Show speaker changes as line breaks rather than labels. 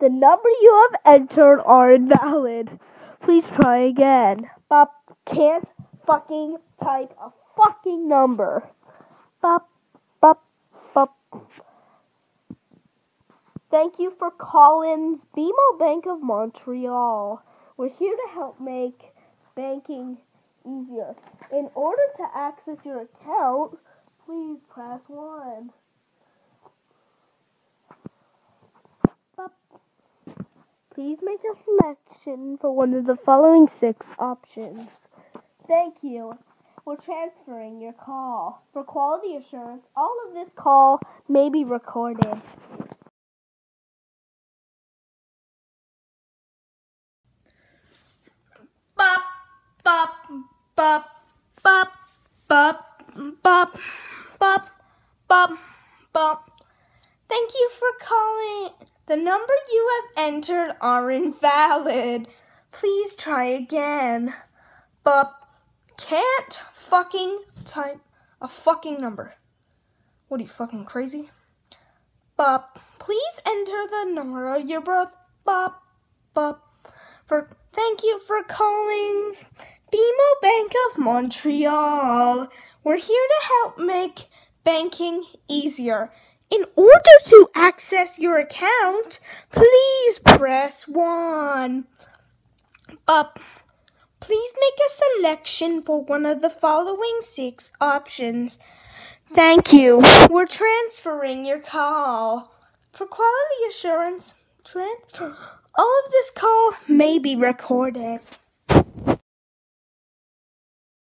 The number you have entered are invalid. Please try again. Bop, can't fucking type a fucking number. Bop, bop, bop. Thank you for calling BMO Bank of Montreal. We're here to help make banking easier. In order to access your account, please press 1. Please make a selection for one of the following six options. Thank you. We're transferring your call. For quality assurance, all of this call may be recorded.
Bop, bop, bop, bop, bop, bop, bop, bop, bop. Thank you for calling. The number you have entered are invalid. Please try again. Bop. Can't fucking type a fucking number. What are you fucking crazy? Bop. Please enter the number of your birth. Bop. Bop. For thank you for calling BMO Bank of Montreal. We're here to help make banking easier. In order to access your account, please press 1. Up. Please make a selection for one of the following six options. Thank you. We're transferring your call. For quality assurance, transfer. All of this call may be recorded.